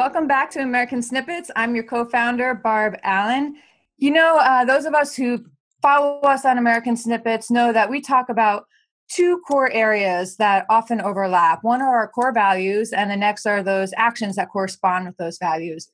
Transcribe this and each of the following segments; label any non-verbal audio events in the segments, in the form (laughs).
Welcome back to American Snippets. I'm your co founder, Barb Allen. You know, uh, those of us who follow us on American Snippets know that we talk about two core areas that often overlap. One are our core values, and the next are those actions that correspond with those values.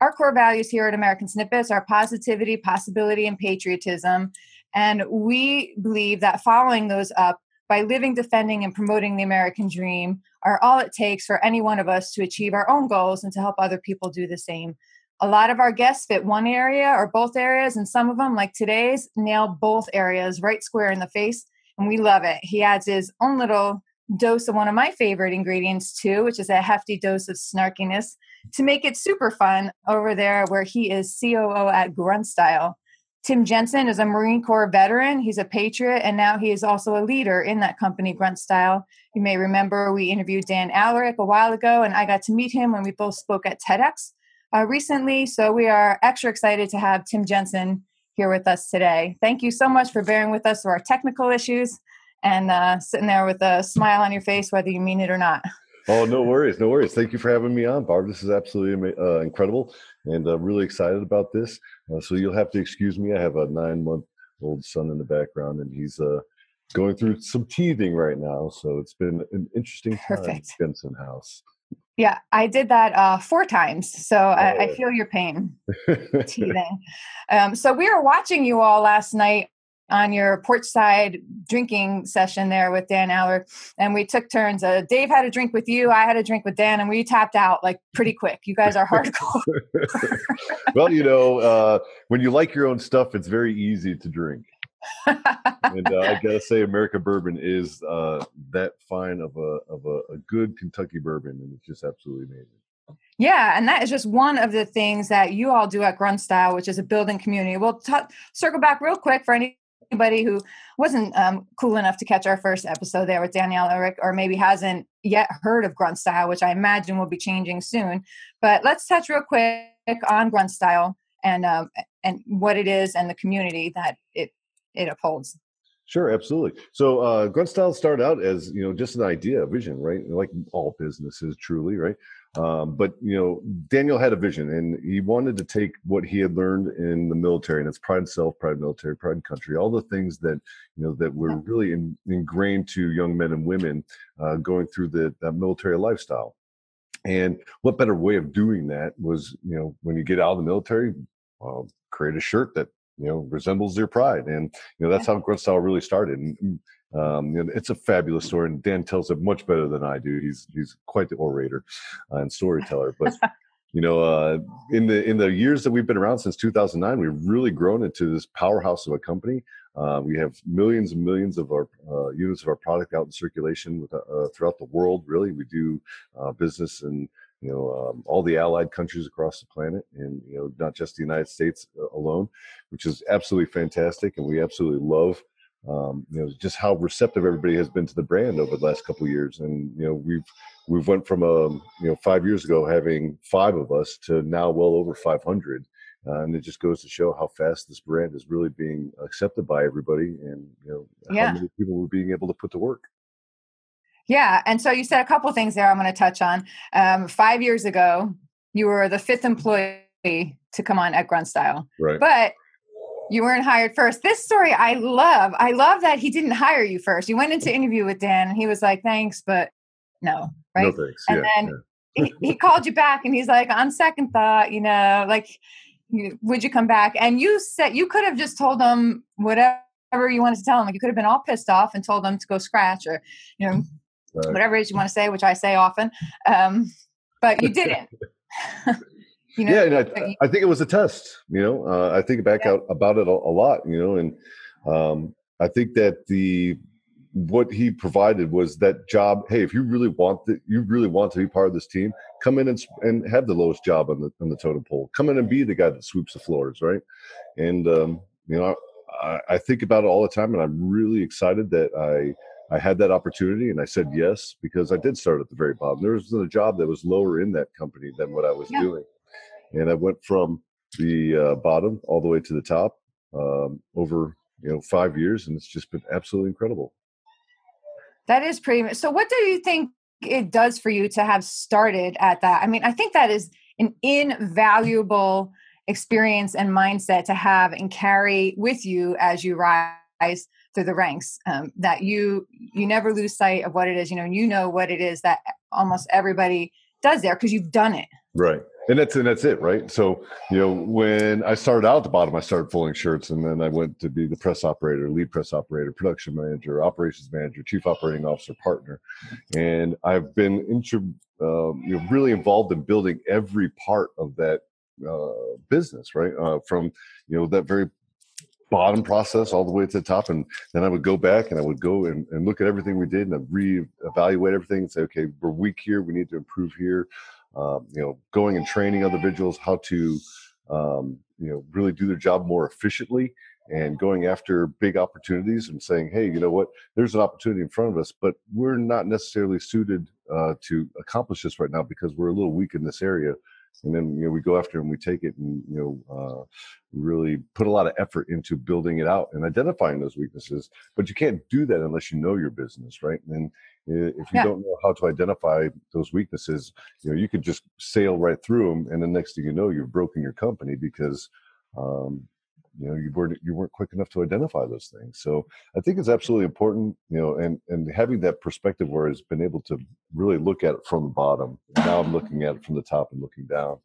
Our core values here at American Snippets are positivity, possibility, and patriotism. And we believe that following those up by living, defending, and promoting the American dream are all it takes for any one of us to achieve our own goals and to help other people do the same. A lot of our guests fit one area or both areas, and some of them, like today's, nail both areas right square in the face, and we love it. He adds his own little dose of one of my favorite ingredients too, which is a hefty dose of snarkiness to make it super fun over there where he is COO at Grunt Style. Tim Jensen is a Marine Corps veteran. He's a patriot, and now he is also a leader in that company, Grunt Style. You may remember we interviewed Dan Alarik a while ago, and I got to meet him when we both spoke at TEDx uh, recently. So we are extra excited to have Tim Jensen here with us today. Thank you so much for bearing with us through our technical issues and uh, sitting there with a smile on your face, whether you mean it or not. Oh, no worries. No worries. Thank you for having me on, Barb. This is absolutely uh, incredible and uh, really excited about this. Uh, so you'll have to excuse me. I have a nine month old son in the background and he's uh, going through some teething right now. So it's been an interesting time Perfect. at Jensen House. Yeah, I did that uh, four times, so oh. I, I, oh. feel your pain. (laughs) teething. Um, so we were watching you all last night on your porch side drinking session there with Dan Aller, and we took turns. Uh, Dave had a drink with you, I had a drink with Dan, and we tapped out like pretty quick. You guys are (laughs) hardcore. (laughs) well, you know, uh, when you like your own stuff, it's very easy to drink. and uh, I gotta say, America bourbon is uh, that fine of a of a, a good Kentucky bourbon, and it's just absolutely amazing. Yeah, and that is just one of the things that you all do at Grunt Style, which is a building community. We'll t- circle back real quick for any anybody who wasn't um, cool enough to catch our first episode there with Daniel Alarik, or maybe hasn't yet heard of Grunt Style, which I imagine will be changing soon. But let's touch real quick on Grunt Style and um, and what it is and the community that it it upholds. Sure, absolutely. So uh, Grunt Style started out as you know just an idea, a vision, right? Like all businesses, truly, right? Um, but you know, Daniel had a vision, and he wanted to take what he had learned in the military, and it's pride and self, pride military, pride and country, all the things that you know that were really in, ingrained to young men and women uh, going through the that military lifestyle. And what better way of doing that was, you know, when you get out of the military, well, create a shirt that you know resembles their pride, and you know that's how Grunt Style really started. And um, you know, it's a fabulous story, and Dan tells it much better than I do. He's he's quite the orator uh, and storyteller. But (laughs) you know, uh, in the in the years that we've been around since 2009, we've really grown into this powerhouse of a company. Uh, we have millions and millions of our uh, units of our product out in circulation with, uh, throughout the world. Really, we do uh, business in you know um, all the allied countries across the planet, and you know not just the United States alone, which is absolutely fantastic, and we absolutely love um, you know just how receptive everybody has been to the brand over the last couple of years. And you know we've we've went from a um, you know five years ago having five of us to now well over 500 uh, and it just goes to show how fast this brand is really being accepted by everybody and you know yeah. how many people we're being able to put to work. Yeah and so you said a couple things there i'm going to touch on. Um, five years ago you were the fifth employee to come on at grunt style. Right. But you weren't hired first. This story I love. I love that he didn't hire you first. You went into interview with Dan and he was like, thanks, but no, right? No thanks. And yeah, then yeah. he, he called you back and he's like, on second thought, you know, like, would you come back? And you said you could have just told him whatever you wanted to tell him. Like you could have been all pissed off and told him to go scratch or, you know, right. whatever it is you want to say, which I say often. Um, but you (laughs) didn't. (laughs) You know, yeah, I, I, think it was a test. You know, uh, I think back yeah. out about it a, a, lot. You know, and um, I think that the what he provided was that job. Hey, if you really want that, you really want to be part of this team, come in and and have the lowest job on the on the totem pole. Come in and be the guy that sweeps the floors, right? And um, you know, I, I think about it all the time, and I'm really excited that I. I had that opportunity and I said yes because I did start at the very bottom. There was a job that was lower in that company than what I was yeah. doing and I went from the uh, bottom all the way to the top um, over you know five years, and it's just been absolutely incredible. That is pretty. Much, so, what do you think it does for you to have started at that? I mean, I think that is an invaluable experience and mindset to have and carry with you as you rise through the ranks um, that you you never lose sight of what it is you know you know what it is that almost everybody does there because you've done it right and that's and that's it right? So you know when i started out at the bottom i started folding shirts and then i went to be the press operator lead press operator production manager operations manager chief operating officer partner. And i've been uh, you know really involved in building every part of that uh, business right? Uh, from you know that very bottom process all the way to the top. And then i would go back and i would go and, and look at everything we did and re-evaluate everything and say okay we're weak here. We need to improve here um, you know, going and training other individuals how to, um, you know, really do their job more efficiently and going after big opportunities and saying, hey, you know what, there's an opportunity in front of us, but we're not necessarily suited uh, to accomplish this right now because we're a little weak in this area and then you know we go after and we take it and you know uh, really put a lot of effort into building it out and identifying those weaknesses but you can't do that unless you know your business right and if you yeah. don't know how to identify those weaknesses you know you could just sail right through them and the next thing you know you've broken your company because um, you know you weren't you weren't quick enough to identify those things so i think it's absolutely important you know and and having that perspective where i've been able to really look at it from the bottom now i'm looking at it from the top and looking down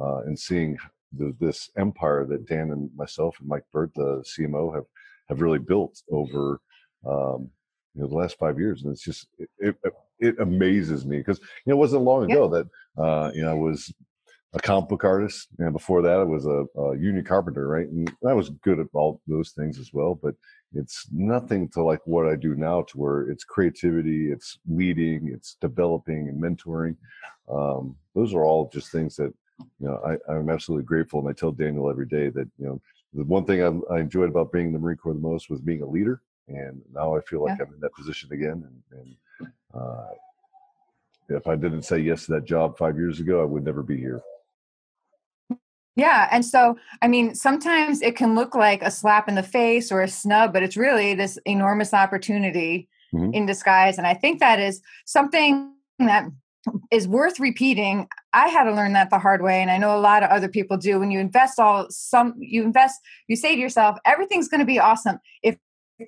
uh, and seeing the, this empire that dan and myself and mike burt the cmo have have really built over um, you know the last five years and it's just it, it, it amazes me because you know it wasn't long ago yeah. that uh, you know i was a comic book artist, and before that, I was a, a, union carpenter, right? And I was good at all those things as well, but it's nothing to like what I do now, to where it's creativity, it's leading, it's developing and mentoring. Um, those are all just things that you know I, I'm absolutely grateful, and I tell Daniel every day that you know the one thing I, I enjoyed about being in the Marine Corps the most was being a leader, and now I feel like yeah. I'm in that position again, and, and uh, if I didn't say yes to that job five years ago, I would never be here. Yeah. And so, I mean, sometimes it can look like a slap in the face or a snub, but it's really this enormous opportunity mm-hmm. in disguise. And I think that is something that is worth repeating. I had to learn that the hard way. And I know a lot of other people do. When you invest all some, you invest, you say to yourself, everything's going to be awesome. If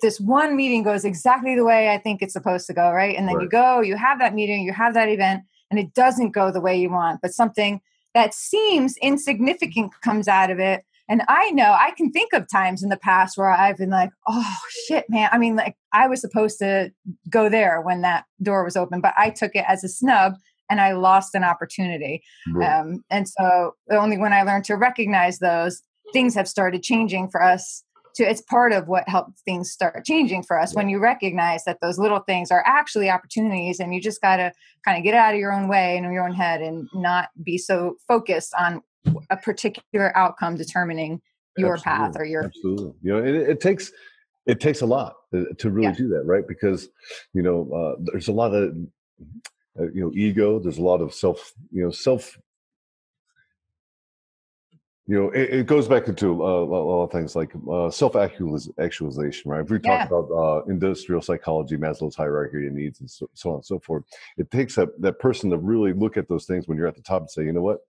this one meeting goes exactly the way I think it's supposed to go, right? And then right. you go, you have that meeting, you have that event, and it doesn't go the way you want, but something that seems insignificant comes out of it. And I know I can think of times in the past where I've been like, oh shit, man. I mean, like I was supposed to go there when that door was open, but I took it as a snub and I lost an opportunity. Right. Um, and so only when I learned to recognize those, things have started changing for us to it's part of what helps things start changing for us when you recognize that those little things are actually opportunities and you just got to kind of get out of your own way and your own head and not be so focused on a particular outcome determining your absolutely. path or your absolutely you know it, it takes it takes a lot to really yeah. do that right because you know uh, there's a lot of uh, you know ego there's a lot of self you know self you know, it, it goes back into uh, a lot of things like uh, self actualization, right? If we yeah. talk about uh, industrial psychology, Maslow's hierarchy of needs, and so, so, on and so forth, it takes that, that person to really look at those things when you're at the top and say, you know what,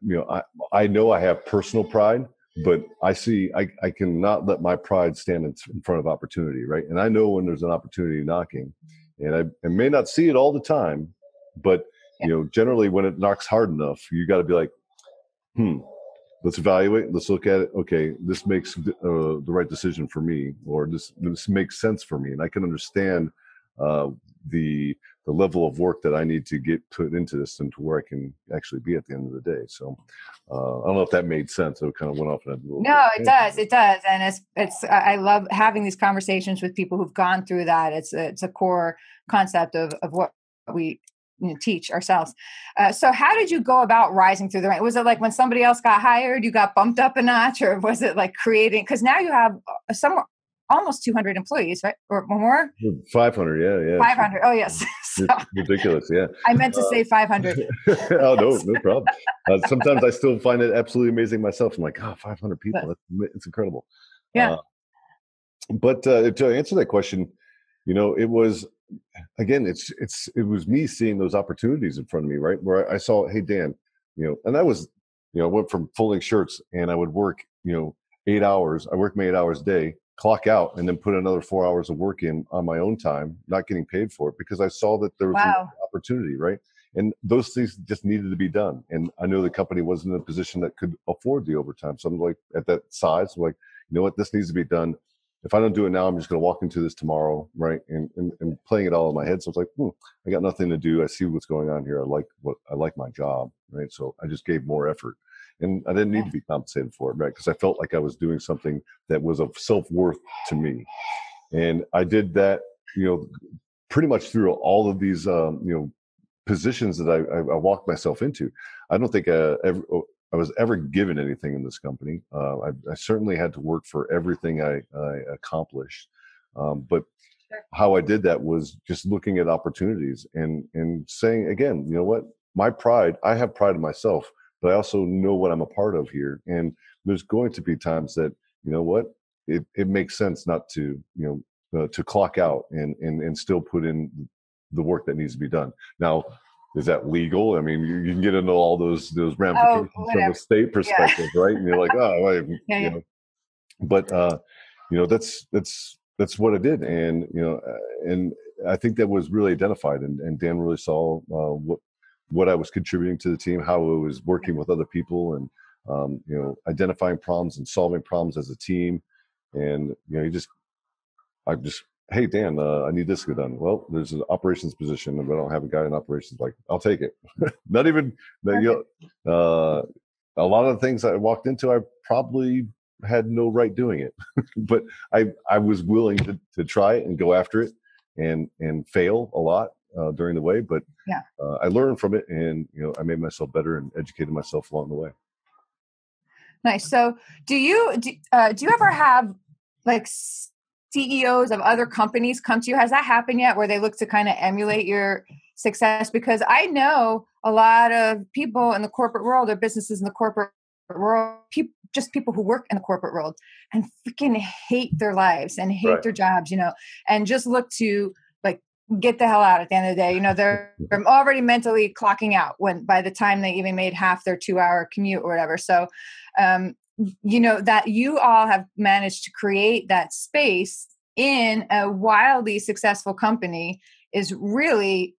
you know, I, I know I have personal pride, but I see I, I cannot let my pride stand in, in front of opportunity, right? And I know when there's an opportunity knocking, and I, I may not see it all the time, but you know, generally when it knocks hard enough, you got to be like, hmm, let's evaluate. Let's look at it. Okay, this makes uh, the right decision for me, or this this makes sense for me, and I can understand uh, the the level of work that I need to get put into this and to where I can actually be at the end of the day. So uh, I don't know if that made sense. It kind of went off in a little. No, bit. it does. It does, and it's it's. I love having these conversations with people who've gone through that. It's a, it's a core concept of of what we you know, teach ourselves. Uh, so, how did you go about rising through the ranks? Was it like when somebody else got hired, you got bumped up a notch, or was it like creating? Because now you have uh, some almost 200 employees, right, or more? 500, yeah, yeah. 500. Oh, yes. (laughs) so, ridiculous, yeah. I meant to uh, say 500. (laughs) oh no, no problem. Uh, sometimes I still find it absolutely amazing myself. I'm like, oh, 500 people, but, it's incredible. Yeah. Uh, but uh, to answer that question, you know, it was again, it's it's it was me seeing those opportunities in front of me, right? Where I saw, hey Dan, you know, and I was, you know, went from folding shirts and I would work, you know, eight hours. I worked my eight hours a day, clock out, and then put another four hours of work in on my own time, not getting paid for it because I saw that there was wow. an opportunity, right? And those things just needed to be done. And I knew the company wasn't in a position that could afford the overtime. So I'm like, at that size, I'm like, you know what, this needs to be done if I don't do it now, I'm just going to walk into this tomorrow, right? And, and, and playing it all in my head. So it's like, hmm, I got nothing to do. I see what's going on here. I like what I like my job, right? So I just gave more effort, and I didn't need to be compensated for it, right? Because I felt like I was doing something that was of self worth to me, and I did that, you know, pretty much through all of these, um, you know, positions that I, I, I walked myself into. I don't think uh, ever, I was ever given anything in this company. Uh, I, I, certainly had to work for everything I, I accomplished, um, but how I did that was just looking at opportunities and and saying again, you know what, my pride. I have pride in myself, but I also know what I'm a part of here. And there's going to be times that you know what, it it makes sense not to you know uh, to clock out and and and still put in the work that needs to be done. Now, is that legal? I mean, you, you, can get into all those those oh, ramifications oh, from a state perspective, yeah. right? And you're like, oh, well, (laughs) yeah, you know. But uh, you know, that's that's that's what I did, and you know, uh, and I think that was really identified, and, and Dan really saw uh, what what I was contributing to the team, how I was working with other people, and um, you know, identifying problems and solving problems as a team, and you know, you just I just hey dan uh, i need this to get done. Well there's an operations position and i don't have a guy in operations. Like i'll take it. (laughs) Not even you know, uh, a lot of the things i walked into i probably had no right doing it. (laughs) But i i was willing to, to try it and go after it and and fail a lot uh, during the way but yeah. uh, i learned from it and you know i made myself better and educated myself along the way. Nice. So do you do, uh, do you ever have like CEOs of other companies come to you? Has that happened yet where they look to kind of emulate your success? Because I know a lot of people in the corporate world or businesses in the corporate world, people, just people who work in the corporate world and freaking hate their lives and hate right. their jobs, you know, and just look to like get the hell out at the end of the day. You know, they're, (laughs) they're already mentally clocking out when by the time they even made half their two hour commute or whatever. So, um, you know that you all have managed to create that space in a wildly successful company is really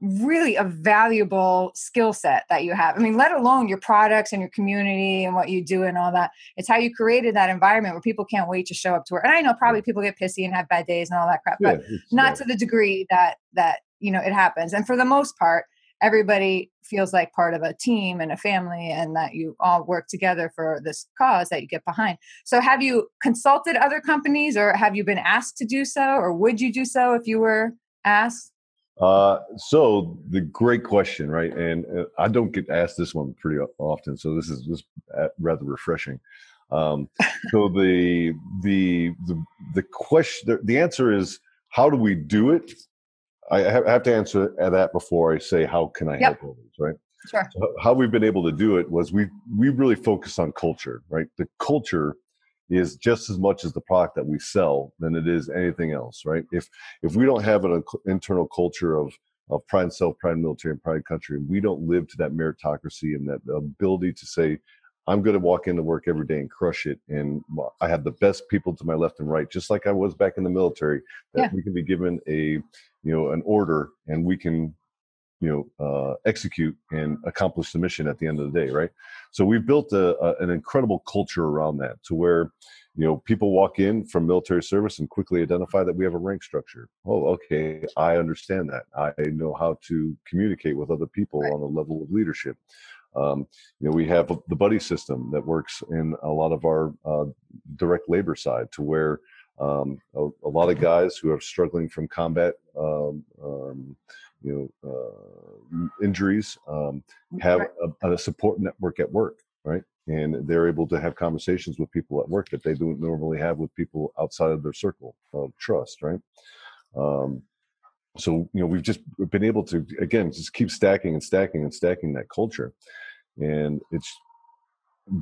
really a valuable skill set that you have. I mean, let alone your products and your community and what you do and all that. It's how you created that environment where people can't wait to show up to work. And I know probably people get pissy and have bad days and all that crap, yeah, but not to the degree that that you know it happens. And for the most part, everybody feels like part of a team and a family and that you all work together for this cause that you get behind. So have you consulted other companies or have you been asked to do so or would you do so if you were asked? Uh, so the great question, right? And uh, I don't get asked this one pretty often, so this is just uh, rather refreshing. Um, so the the the the question, the answer is how do we do it I have to answer that before I say how can I yep. help others, right? Sure. So how we've been able to do it was we we really focus on culture, right? The culture is just as much as the product that we sell than it is anything else, right? If if we don't have an internal culture of of pride and self, pride in military, and pride and country, and we don't live to that meritocracy and that ability to say, I'm going to walk into work every day and crush it. And I have the best people to my left and right, just like I was back in the military. That yeah. we can be given a you know an order and we can you know uh, execute and accomplish the mission at the end of the day right so we've built a, a, an incredible culture around that to where you know people walk in from military service and quickly identify that we have a rank structure oh okay i understand that i know how to communicate with other people right. on a level of leadership um, you know we have the buddy system that works in a lot of our uh, direct labor side to where um, a, a, lot of guys who are struggling from combat, um, um, you know, uh, injuries um, have a, a, support network at work, right? And they're able to have conversations with people at work that they don't normally have with people outside of their circle of trust, right? Um, so you know, we've just been able to again just keep stacking and stacking and stacking that culture, and it's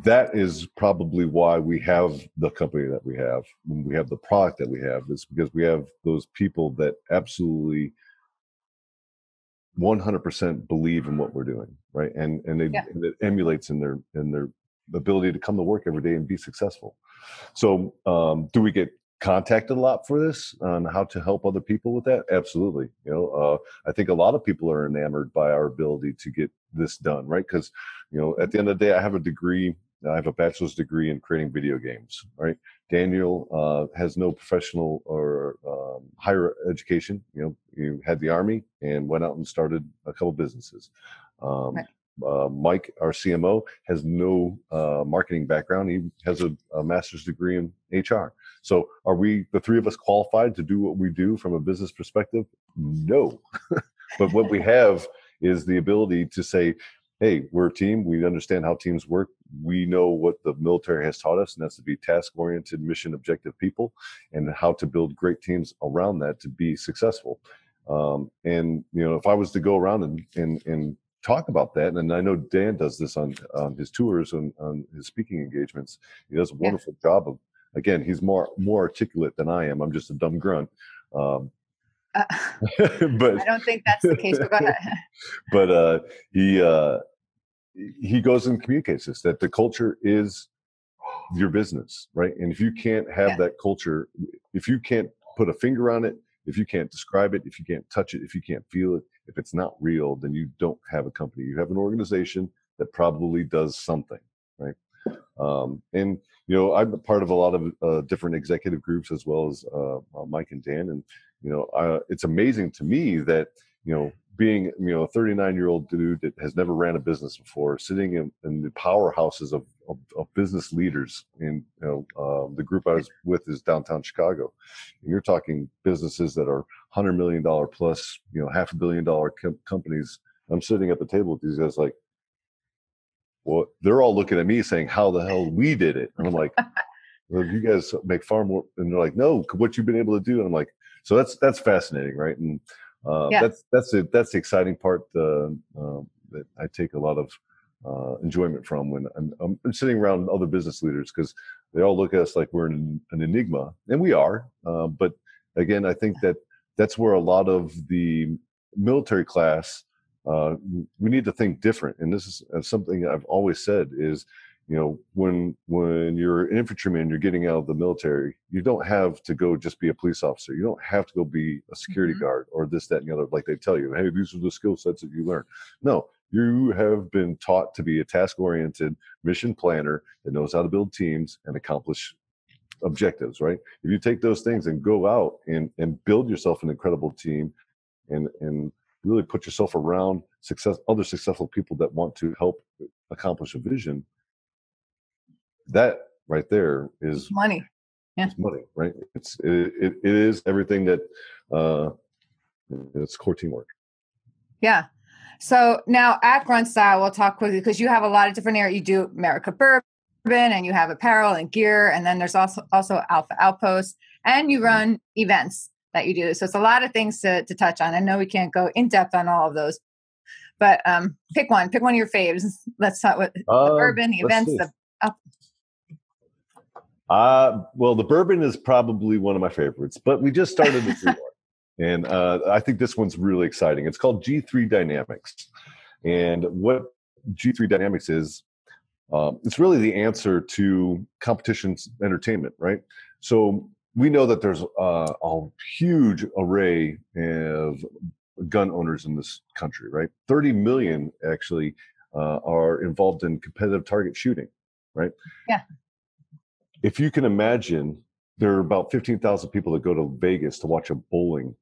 that is probably why we have the company that we have when we have the product that we have is because we have those people that absolutely 100% believe in what we're doing right? And and, they, Yeah. and it emulates in their in their ability to come to work every day and be successful. So, um, do we get contacted a lot for this on how to help other people with that? Absolutely. You know, uh, I think a lot of people are enamored by our ability to get this done, right? Because you know, at the end of the day, I have a degree. I have a bachelor's degree in creating video games, right? Daniel uh, has no professional or um, higher education. You know, you had the army and went out and started a couple businesses. Um, Right. Uh, Mike, our CMO, has no uh, marketing background. He has a, a master's degree in HR. So, are we the three of us qualified to do what we do from a business perspective? No. (laughs) but what we have is the ability to say, hey, we're a team. We understand how teams work. We know what the military has taught us, and that's to be task oriented, mission objective people, and how to build great teams around that to be successful. Um, and you know, if I was to go around and and and talk about that, and I know Dan does this on on his tours and on his speaking engagements. He does a Yeah. wonderful job of. Again, he's more more articulate than I am. I'm just a dumb grunt. Um, Uh, (laughs) (laughs) but I don't think that's the case. But (laughs) but uh, he uh, he goes and communicates this that the culture is your business, right? And if you can't have Yeah. that culture, if you can't put a finger on it, if you can't describe it, if you can't touch it, if you can't feel it, if it's not real, then you don't have a company. You have an organization that probably does something, right? Um, and you know, I'm part of a lot of uh, different executive groups as well as uh, uh, Mike and Dan, and you know, uh, it's amazing to me that you know, being you know a 39 year old dude that has never ran a business before, sitting in, in the powerhouses of, of, of business leaders. In you know, uh, the group I was with is downtown Chicago, and you're talking businesses that are hundred million dollar plus, you know, half a billion dollar com- companies. I'm sitting at the table with these guys like. Well, they're all looking at me saying, "How the hell we did it?" And I'm like, (laughs) well, "You guys make far more." And they're like, "No, what you've been able to do." And I'm like, "So that's that's fascinating, right?" And uh, Yeah. that's that's it. That's the exciting part uh, uh, that I take a lot of uh, enjoyment from when I'm, I'm sitting around other business leaders because they all look at us like we're an, an enigma, and we are. Uh, but again, I think that that's where a lot of the military class uh, we need to think different. And this is uh, something I've always said is you know when when you're an infantryman you're getting out of the military you don't have to go just be a police officer you don't have to go be a security Mhm. guard or this that and the other like they tell you hey these are the skill sets that you learn no you have been taught to be a task oriented mission planner that knows how to build teams and accomplish objectives right if you take those things and go out and and build yourself an incredible team and and really put yourself around success other successful people that want to help accomplish a vision that right there is Money. Yeah. is money, right? It's it, it, it is everything that uh, it's core teamwork. Yeah. So now at Grunt Style, we'll talk quickly because you have a lot of different areas. You do America And you have apparel and gear, and then there's also also Alpha Outpost, and you run events that you do. So it's a lot of things to, to touch on. I know we can't go in depth on all of those, but um, pick one. Pick one of your faves. (laughs) Let's start with the Um, bourbon, the events, see. the Uh, well, the bourbon is probably one of my favorites, but we just started new (laughs) one. And uh, I think this one's really exciting. It's called G3 Dynamics. And what G3 Dynamics is, um, it's really the answer to competitions entertainment, right? So we know that there's uh, a huge array of gun owners in this country, right? 30 million actually uh, are involved in competitive target shooting, right? Yeah. If you can imagine, there are about 15,000 people that go to Vegas to watch a bowling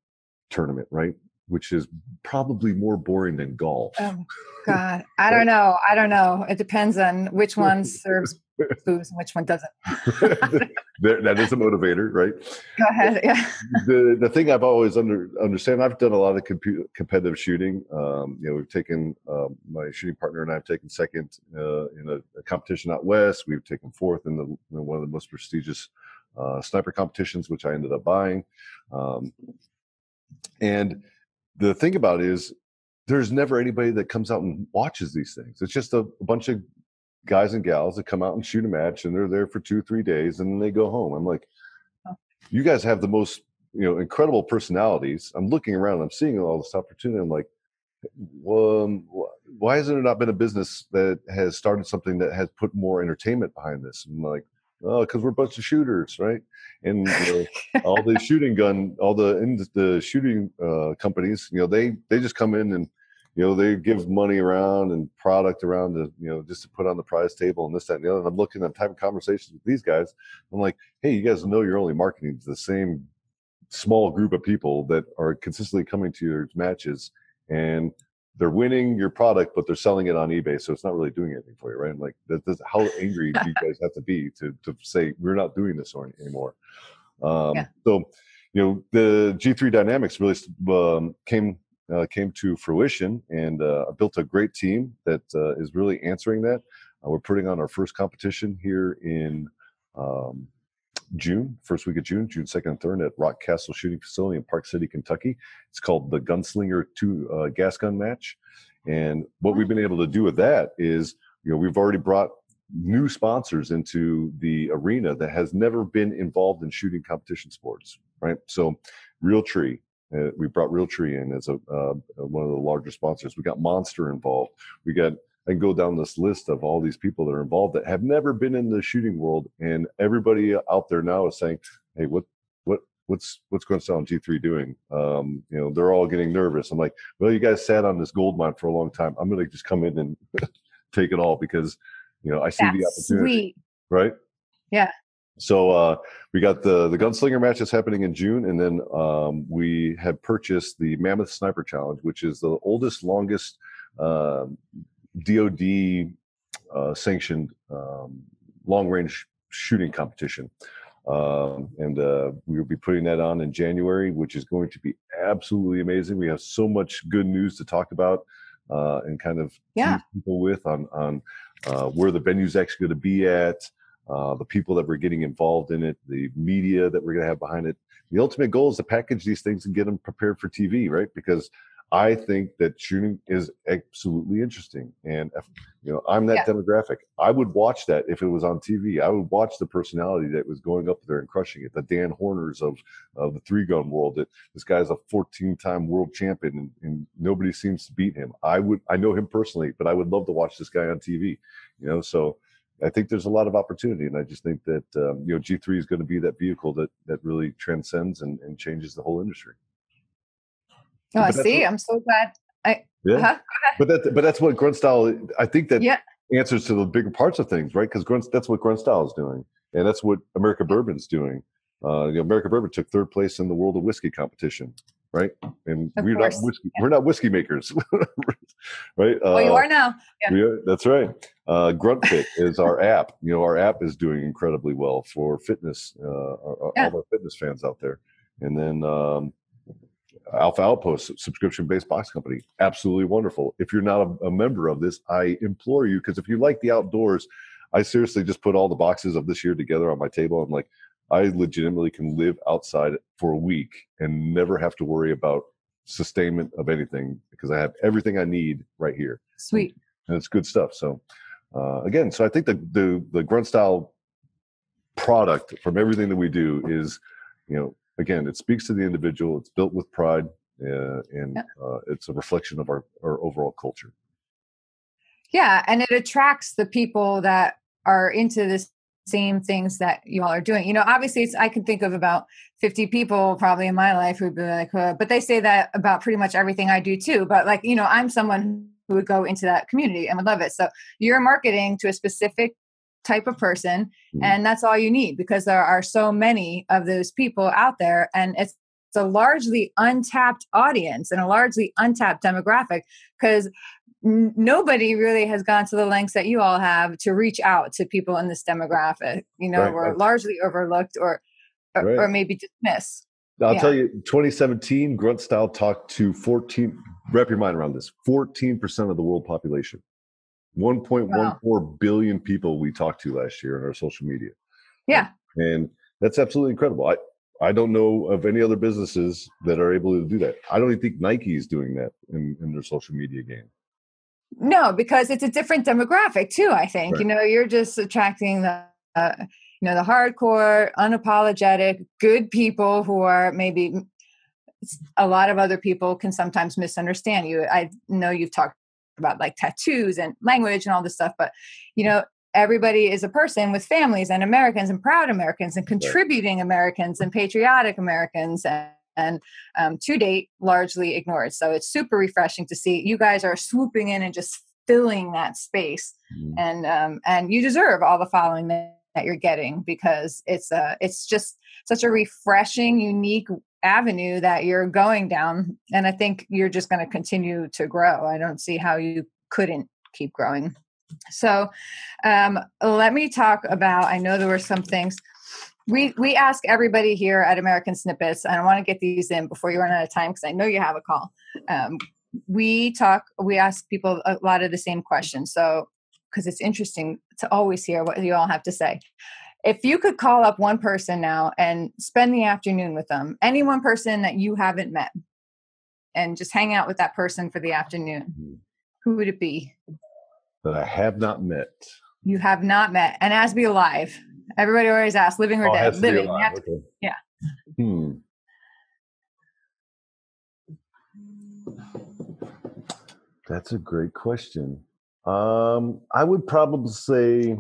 tournament, right? Which is probably more boring than golf. oh (laughs) God, I don't know. I don't know. It depends on which one serves booze and which one doesn't. (laughs) There- that is a motivator, right? Go ahead. Yeah. the the thing I've always under understand. I've done a lot of compu- competitive shooting. Um, you know, we've taken um, my shooting partner and I've taken second uh, in a, a competition out west. We've taken fourth in the in one of the most prestigious uh, sniper competitions, which I ended up buying. Um, and the thing about it is, there's never anybody that comes out and watches these things. It's just a, a bunch of guys and gals that come out and shoot a match, and they're there for two, three days, and then they go home. I'm like, you guys have the most you know incredible personalities. I'm looking around, I'm seeing all this opportunity. I'm like, um, why hasn't there not been a business that has started something that has put more entertainment behind this? And like, oh, because we're a bunch of shooters, right? And you know, all the (laughs) shooting gun, all the in the shooting uh, companies, you know, they they just come in and you know they give money around and product around to you know just to put on the prize table and this that and the other. And I'm looking at having conversations with these guys. I'm like, hey, you guys know you're only marketing to the same small group of people that are consistently coming to your matches and they're winning your product, but they're selling it on eBay, so it's not really doing anything for you, right? And like, that, that's, how angry do (laughs) you guys have to be to to say we're not doing this anymore? Um, yeah. So, you know, the G3 Dynamics really um, came uh, came to fruition, and uh, I built a great team that uh, is really answering that. Uh, we're putting on our first competition here in um, June, first week of June, June 2nd and 3rd at Rock Castle Shooting Facility in Park City, Kentucky. It's called the Gunslinger 2 uh, Gas Gun Match. And what we've been able to do with that is, you know, we've already brought new sponsors into the arena that has never been involved in shooting competition sports, right? So, Realtree, uh, we brought Realtree in as a uh, one of the larger sponsors. We got Monster involved. We got Can go down this list of all these people that are involved that have never been in the shooting world, and everybody out there now is saying, "Hey, what, what, what's, what's going to sound G3 doing?" Um, you know, they're all getting nervous. I'm like, "Well, you guys sat on this gold mine for a long time. I'm going to just come in and (laughs) take it all because, you know, I see That's the opportunity." Sweet. Right? Yeah. So uh, we got the the gunslinger match that's happening in June, and then um, we have purchased the Mammoth Sniper Challenge, which is the oldest, longest uh, DoD uh, sanctioned um, long range shooting competition. Um, and uh, we will be putting that on in January, which is going to be absolutely amazing. We have so much good news to talk about uh, and kind of yeah. people with on on uh, where the venue's actually going to be at, uh, the people that we're getting involved in it, the media that we're going to have behind it. The ultimate goal is to package these things and get them prepared for TV, right? Because I think that shooting is absolutely interesting. And, if, you know, I'm that yeah. demographic. I would watch that if it was on TV. I would watch the personality that was going up there and crushing it. The Dan Horners of, of the three gun world. That this guy's a 14 time world champion and, and nobody seems to beat him. I would, I know him personally, but I would love to watch this guy on TV, you know, so I think there's a lot of opportunity. And I just think that, um, you know, G3 is going to be that vehicle that, that really transcends and, and changes the whole industry. Oh, I see. What, I'm so glad. I, yeah. Uh-huh. But that, but that's what grunt style. I think that yeah. answers to the bigger parts of things, right? Because grunt, that's what grunt style is doing, and that's what America Bourbon's doing. Uh, you know, America Bourbon took third place in the world of whiskey competition, right? And of we're course. not whiskey, yeah. we're not whiskey makers, (laughs) right? Uh, well, you are now. Yeah. Are, that's right. Uh, GruntFit is our (laughs) app. You know, our app is doing incredibly well for fitness. Uh, yeah. all our fitness fans out there, and then. Um, Alpha Outpost subscription based box company. Absolutely wonderful. If you're not a, a member of this, I implore you because if you like the outdoors, I seriously just put all the boxes of this year together on my table. I'm like, I legitimately can live outside for a week and never have to worry about sustainment of anything because I have everything I need right here. Sweet. And, and it's good stuff. So uh, again, so I think the the the grunt style product from everything that we do is, you know, again, it speaks to the individual. It's built with pride, uh, and yeah. uh, it's a reflection of our, our overall culture. Yeah, and it attracts the people that are into the same things that you all are doing. You know, obviously, it's I can think of about fifty people probably in my life who'd be like, uh, but they say that about pretty much everything I do too. But like, you know, I'm someone who would go into that community and would love it. So you're marketing to a specific type of person mm-hmm. and that's all you need because there are so many of those people out there and it's a largely untapped audience and a largely untapped demographic because n- nobody really has gone to the lengths that you all have to reach out to people in this demographic you know right. we're largely overlooked or or, right. or maybe dismissed I'll yeah. tell you, 2017, Grunt Style talked to 14, wrap your mind around this 14% of the world population. 1.14 wow. billion people we talked to last year in our social media. Yeah. And that's absolutely incredible. I, I don't know of any other businesses that are able to do that. I don't even think Nike is doing that in, in their social media game. No, because it's a different demographic too. I think right. you know you're just attracting the uh, you know the hardcore, unapologetic, good people who are maybe a lot of other people can sometimes misunderstand you. I know you've talked about like tattoos and language and all this stuff, but you know, everybody is a person with families and Americans and proud Americans and contributing Americans and patriotic Americans and, and um, to date largely ignored. So it's super refreshing to see you guys are swooping in and just filling that space, mm. and um, and you deserve all the following that, that you're getting because it's a uh, it's just such a refreshing, unique avenue that you're going down, and I think you're just going to continue to grow. I don't see how you couldn't keep growing. So, um, let me talk about. I know there were some things we we ask everybody here at American Snippets, and I want to get these in before you run out of time because I know you have a call. Um, we talk, we ask people a lot of the same questions. So, because it's interesting to always hear what you all have to say. If you could call up one person now and spend the afternoon with them, any one person that you haven't met, and just hang out with that person for the afternoon, mm-hmm. who would it be? That I have not met. You have not met, and as be alive. Everybody always asks, living or oh, dead. Living. To, okay. Yeah. Hmm. That's a great question. Um, I would probably say,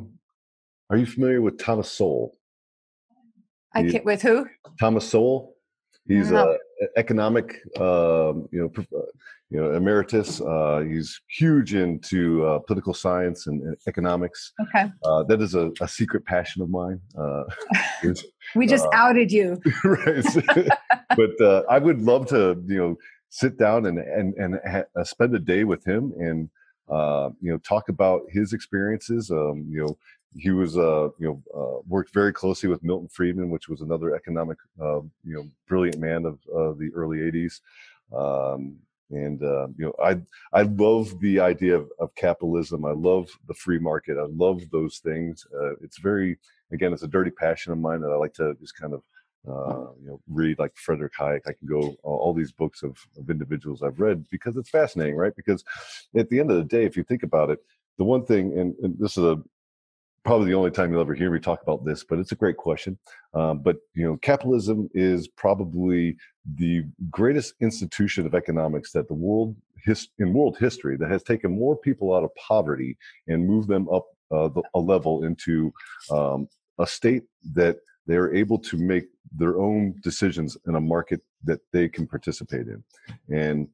are you familiar with Thomas Sowell? I can't, with who? Thomas Sowell. He's an economic, um, you know, uh, you know, emeritus. Uh, he's huge into uh, political science and, and economics. Okay. Uh, that is a, a, secret passion of mine. Uh, (laughs) we just uh, outed you. (laughs) right. (laughs) but I would love to, you know, sit down and and and ha- spend a day with him and you know talk about his experiences. Um, you know, he was uh, you know uh, worked very closely with Milton Friedman, which was another economic uh, you know brilliant man of the early '80s. Um, and uh, you know i i love the idea of, of, capitalism. I love the free market. I love those things. Uh, it's very again it's a dirty passion of mine that i like to just kind of uh, you know read like frederick hayek. I can go all, all these books of, of individuals i've read because it's fascinating right? Because at the end of the day if you think about it the one thing and, and this is a probably the only time you'll ever hear me talk about this, but it's a great question. Um, but you know, capitalism is probably the greatest institution of economics that the world his, in world history that has taken more people out of poverty and moved them up uh, the, a level into um, a state that they're able to make their own decisions in a market that they can participate in, and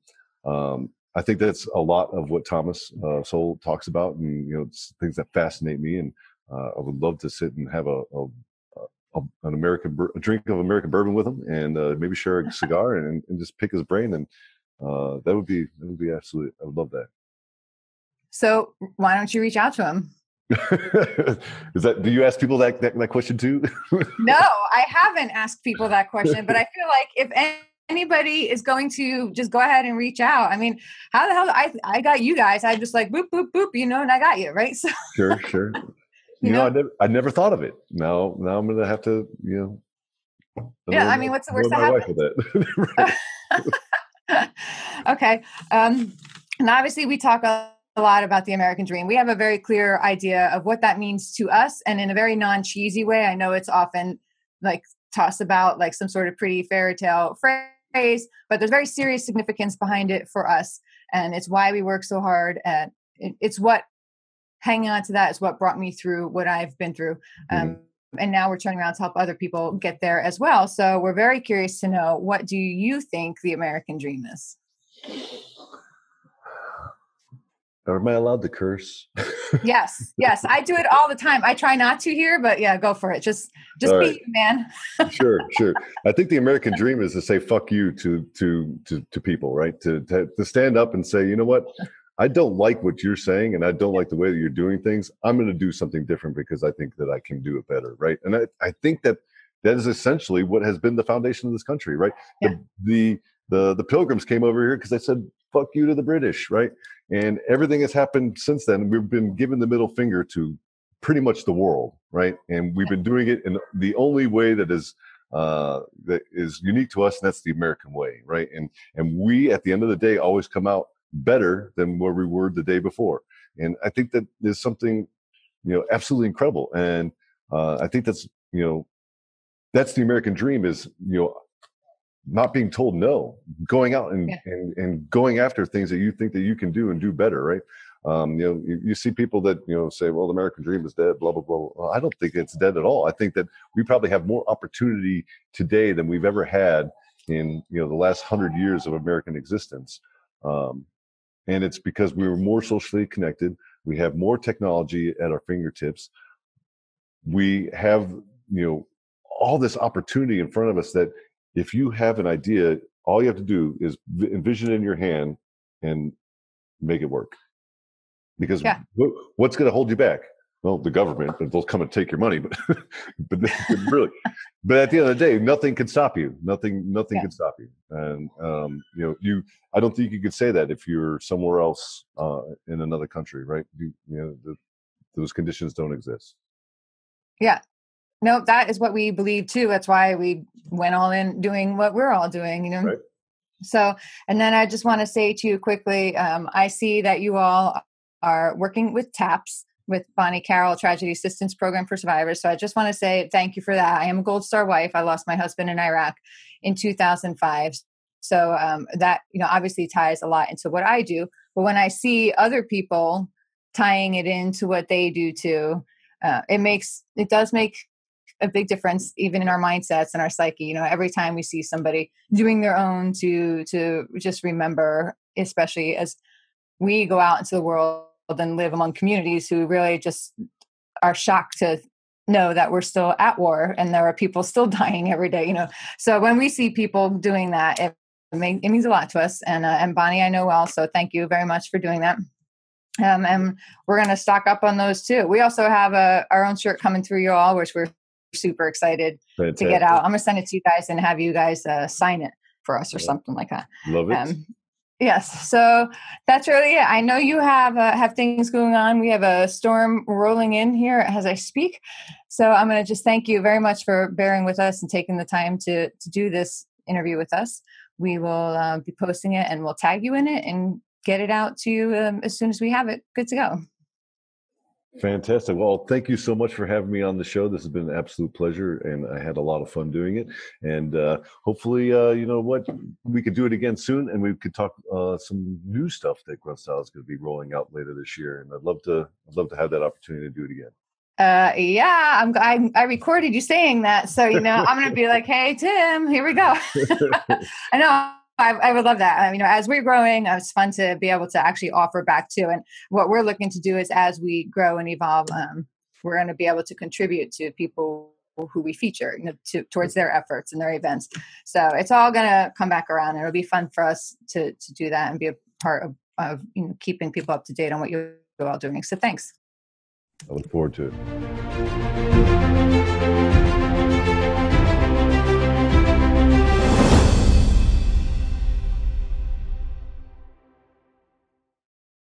um, I think that's a lot of what Thomas uh, Sowell talks about, and you know, things that fascinate me. And uh, I would love to sit and have a, a, a an American a drink of American bourbon with him, and uh, maybe share a (laughs) cigar and, and just pick his brain. And uh, that would be that would be absolutely. I would love that. So why don't you reach out to him? (laughs) Is that do you ask people that that, that question too? no, I haven't asked people that question, but I feel like if anybody is going to just go ahead and reach out. I mean, how the hell I I got you guys? I just like boop boop boop, you know, and I got you right. (laughs) So sure, sure. You, you know, I never, I never thought of it. Now, now I'm going to have to, you know. Yeah, I mean, what's the worst that happens? (laughs) (laughs) okay. Um, and obviously, we talk a, lot about the American dream. We have a very clear idea of what that means to us, and in a very non-cheesy way. I know it's often like tossed about like some sort of pretty fairy tale phrase, but there's very serious significance behind it for us, and it's why we work so hard. At it, it's what hanging on to that is what brought me through what I've been through. Mm-hmm. Um, and now we're turning around to help other people get there as well. So we're very curious to know what do you think the American dream is? Am I allowed to curse? yes, yes, I do it all the time. I try not to here, but yeah, go for it. Just, just all be right. you, man. sure, (laughs) sure. I think the American dream is to say "fuck you" to to to to people, right? To to, to stand up and say, you know what, I don't like what you're saying and I don't like the way that you're doing things. I'm going to do something different because I think that I can do it better. Right. And I, I think that that is essentially what has been the foundation of this country. Right. Yeah. The, the, the, the pilgrims came over here because they said, fuck you to the British. Right. And everything has happened since then. We've been given the middle finger to pretty much the world. Right. And we've been doing it in the only way that is, uh, that is unique to us, and that's the American way, right? And and we, at the end of the day, always come out better than where we were the day before. And I think that is something, you know, absolutely incredible. And uh, I think that's, you know, that's the American dream is, you know, not being told no, going out and, yeah. and and going after things that you think that you can do and do better, right? Um, you know, you, you, see people that you know say, "Well, the American dream is dead." Blah blah blah. Well, I don't think it's dead at all. I think that we probably have more opportunity today than we've ever had in you know the last hundred years of American existence, um, and it's because we were more socially connected. We have more technology at our fingertips. We have you know all this opportunity in front of us that if you have an idea, all you have to do is envision it in your hand and make it work. Because yeah. what's going to hold you back? Well, the government, but they'll come and take your money. But (laughs) but really, but at the end of the day, nothing can stop you. Nothing, nothing yeah. can stop you. And um, you know, you. I don't think you could say that if you're somewhere else uh, in another country, right? You, you know, the, those conditions don't exist. Yeah, no, that is what we believe too. That's why we went all in doing what we're all doing, you know. Right. So, and then I just want to say to you quickly, um, I see that you all are working with TAPS with Bonnie Carroll Tragedy Assistance Program for Survivors. So I just want to say thank you for that. I am a Gold Star wife. I lost my husband in Iraq in 2005. So um, that you know obviously ties a lot into what I do. But when I see other people tying it into what they do too, uh, it makes it does make a big difference even in our mindsets and our psyche you know every time we see somebody doing their own to to just remember especially as we go out into the world and live among communities who really just are shocked to know that we're still at war and there are people still (laughs) dying every day you know so when we see people doing that it, it means a lot to us and uh, and bonnie i know well so thank you very much for doing that um, and we're going to stock up on those too. We also have a, uh, our own shirt coming through you all, which we're super excited Fantastic. to get out. I'm gonna send it to you guys and have you guys uh, sign it for us or something like that. Love it. Um, yes, so that's really it. I know you have uh, have things going on. We have a storm rolling in here as I speak. So I'm going to just thank you very much for bearing with us and taking the time to to do this interview with us. We will uh, be posting it and we'll tag you in it and get it out to you um, as soon as we have it good to go. Fantastic. Well, thank you so much for having me on the show. This has been an absolute pleasure, and I had a lot of fun doing it. And uh, hopefully, uh, you know what, we could do it again soon, and we could talk uh, some new stuff that Grunt Style is going to be rolling out later this year. And I'd love to, I'd love to have that opportunity to do it again. Uh, yeah, I'm, I, I recorded you saying that, so you know I'm going to be like, "Hey, Tim, here we go." (laughs) I know I, I, would love that. I mean, you know, as we're growing, uh, it's fun to be able to actually offer back too. And what we're looking to do is, as we grow and evolve, um, we're going to be able to contribute to people who we feature you know, to, towards their efforts and their events. So it's all going to come back around. And it'll be fun for us to to do that and be a part of, of you know keeping people up to date on what you're all doing. So thanks. I look forward to it.